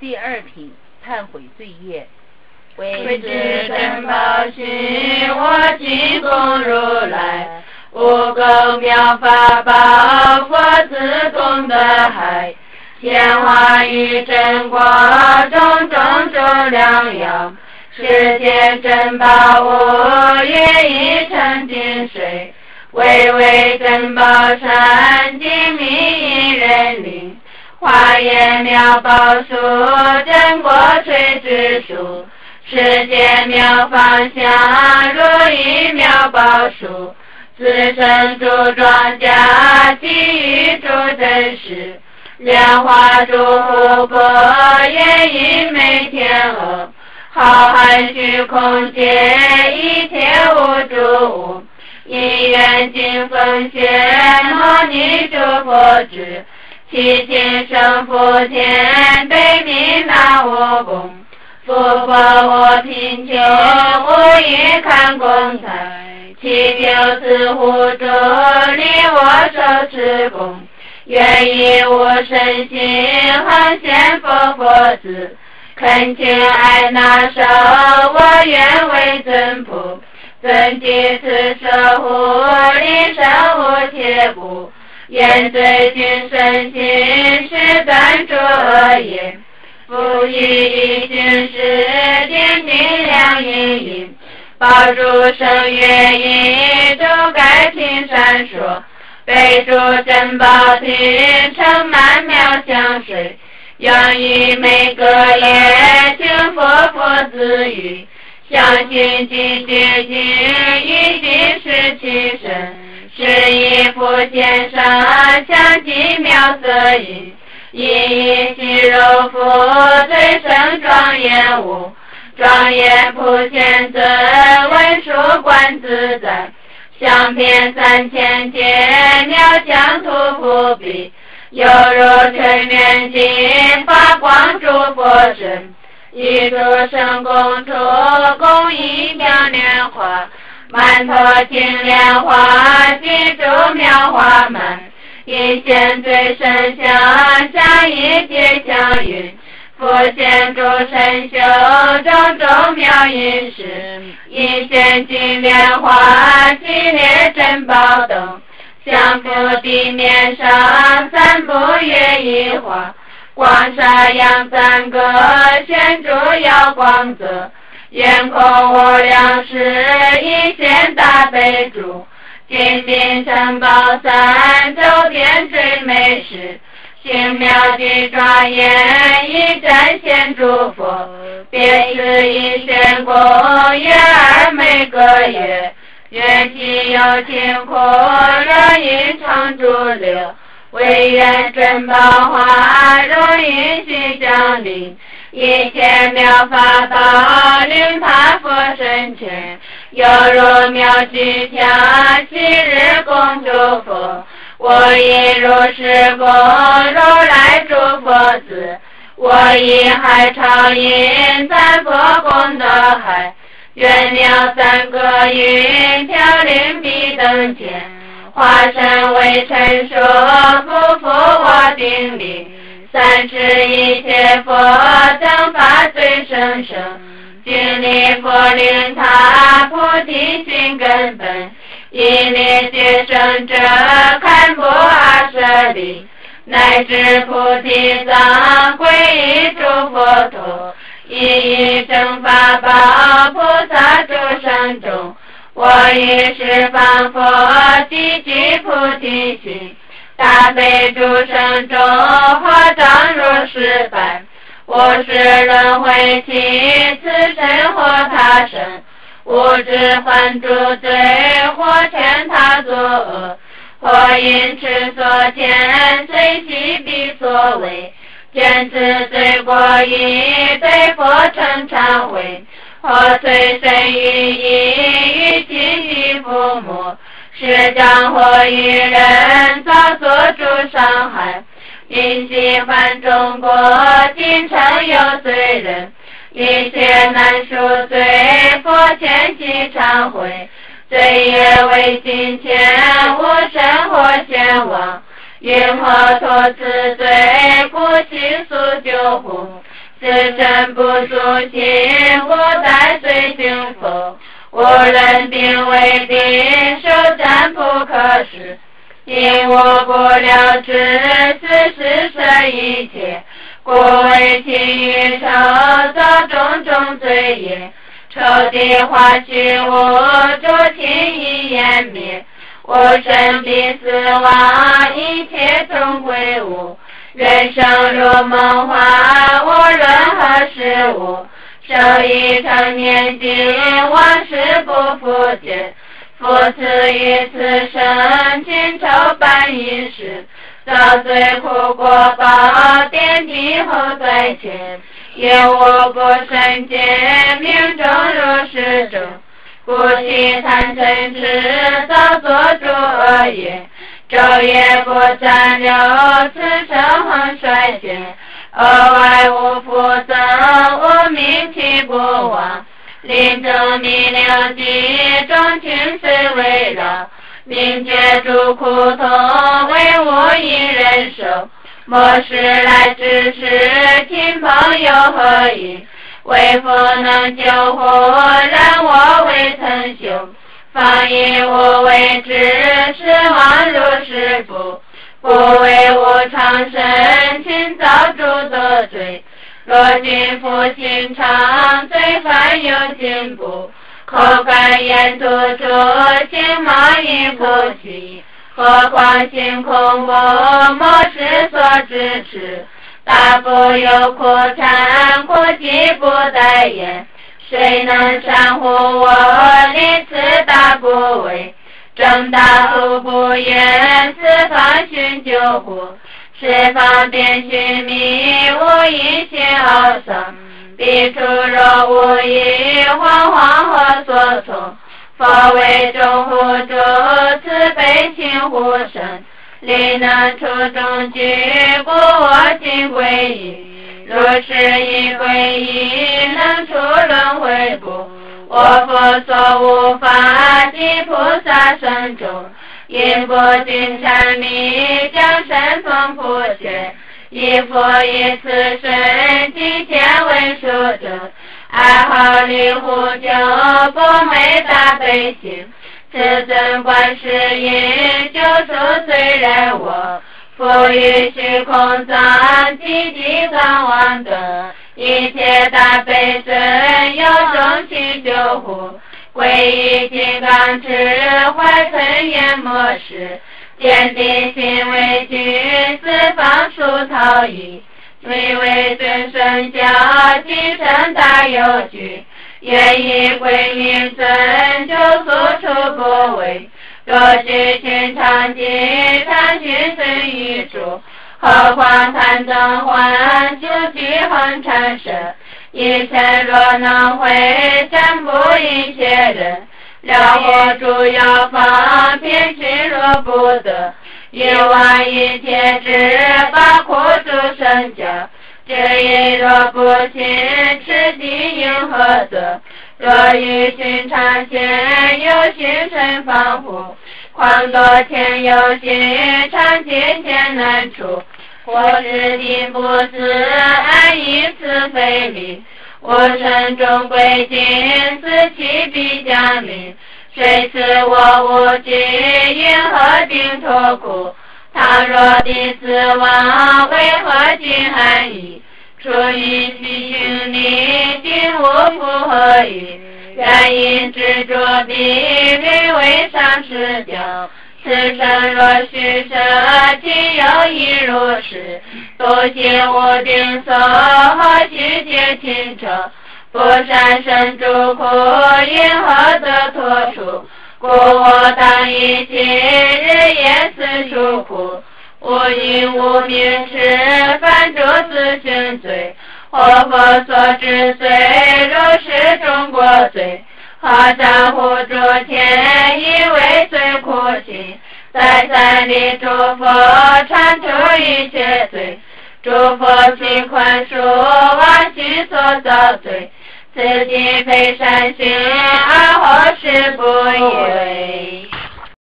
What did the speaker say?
第二品忏悔罪业，为知真宝心，我敬供如来，无垢妙法宝，佛自功德海，天花与真果种种种良药，世间珍宝物也已成净水，巍巍珍宝山，精密一人灵。华严妙宝树，真果垂直树，世界妙方香，如意妙宝树，自身诸庄稼，给予诸真实，莲花诸湖泊，也以美天鹅，浩瀚虚空界，一切无诸物，因缘尽奉献，摩尼诸佛智。七千圣福天，悲悯那我功，福报我贫穷，无以看功才。祈求自护助力我受持功，愿以我身心恒显佛佛子，恳请爱那手，我愿为尊仆，尊弟子守护，立生无切故。愿最君身心是断诸恶业，复以一心是点定良因因，保住生月因，诸盖平闪烁，备注珍宝品，盛满妙香水，养育每个夜，请佛佛子语，相信今结经，一定是其身。是以复见上相极妙色音，因细肉肤最胜庄严物，庄严普贤尊，文殊观自在，相遍三千界，妙将土覆壁，犹如全面镜，发光诸佛身，一诸圣公主，供一妙莲花。满头金莲花，几株妙花门，一线最深香，香一结香云。复现诸神修，种种妙音事，一线金莲花，几列珍宝灯，香布地面上，三步月一花，光沙扬三歌，显著耀光泽。眼空无量时，一现大悲珠，金顶城堡三，周天最美事，精妙的庄严，一展现诸佛，便是一宣供，月儿每个月，愿其有情苦，若因常驻留，唯愿珍宝花，容易须降临。一切妙法宝，令他佛身前，犹如妙具天，昔日供诸佛。我亦如是供如来诸佛子，我亦海潮音，赞佛功德海，愿了三个云，飘零彼等前，化身为尘说，不负我定力。三世一切佛正法最生生，经历佛令他菩提心根本，一念觉生者堪布阿舍利，乃至菩提藏皈依诸佛陀，一一正法宝菩萨诸生中，我亦十方佛积聚菩提心。大悲诸生中，何障如是般？我是轮回期，此生或他生，无知还诸罪，或劝他作恶，或因痴所见，随其彼所为，见此罪过已，被佛称忏悔，或随身于意，于亲于父母。是将或与人造作诸伤害，因喜欢中国京城有罪人，一切难赎罪，佛前即忏悔，罪业为金钱，无神或仙王，云何脱此罪？故悉速救护，自身不足心，不在随行风。无论病未病，手暂不可视。因我不了知，此事生一切，故为情欲愁造种种罪业。仇敌化虚无，诸情一湮灭。我生病死亡，一切终归无。人生如梦幻，无论何事物。生一成年纪，往事不复见。父此于此生，情仇伴一世。遭罪苦果报，点滴后再见。愿我不生见，命中如是者。不惜贪嗔痴，造作诸恶业。昼夜不暂留，此生恒衰减。额外无福增，不亡。临终弥留际，众情虽围绕，明觉诸苦痛，为我一人受。莫使来之时，亲朋友何以？为佛能救活，让我未曾修。方以我为之，失望如是不。不为我长生，请造诸多罪。若君负心肠，罪犯有进步。口干言吐出，心马亦不息。何况心空无，莫失所支持。大不有苦惨，苦疾不待言。谁能善护我？离此大不畏。正大不不言，四方寻救护，十方便寻觅，无一心奥生。彼处若无一，惶惶何所从？佛为众护主，慈悲心护生，力能出众举，故我今归依。若是一归依，能出轮回不？我佛所无法，及菩萨身中，因不尽阐密，将身奉普贤，以佛以此身，即见为说者，爱好离护救，不昧大悲心，此尊观世音，救赎虽然我，复于虚空藏，寂寂刚王等。一切大悲尊，有众心救护，皈依金刚智，怀存言莫失，坚定心为君，四方出逃逸，虽为尊圣教，今生大有据，愿以归命尊，救赎出不为，若知寻常经，常寻随于主。何况贪灯幻，就具恒产生。一生若能会，占卜一切人。了我诸药方，偏去若不得。欲望一切智，把苦诸生家。这一若不信，此地应何得？若与寻常见，有心生防护。况多天有心，常见艰难处。我知定不自安一次非礼。我身中归尽，此气必降临。谁赐我无尽？因何定脱苦？倘若弟子亡，为何尽寒意？出于虚心力，定无复何意？愿因执着地，为为上师教。此生若虚设，今有一如是。多谢无定所，何须结情仇？不善生诸苦，因何得脱出？故我当以今日夜思出苦。无因无名事，犯诸自性罪。我佛所知罪，如是中国罪。何障护诸天，以为罪苦心。在三里诸佛，铲除一切罪。诸佛悉宽恕，往昔所造罪。此经非善行，而何时不为？